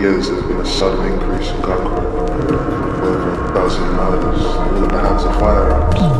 years, there's been a sudden increase in gun crime. Over a thousand murders in the hands of firearms.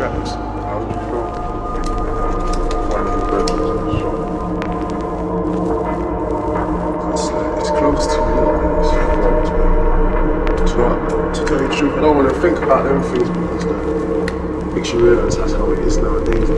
It's close to me. It's right. Uh, to tell you the truth, I don't want to think about them things because that makes you realise that's how it is nowadays.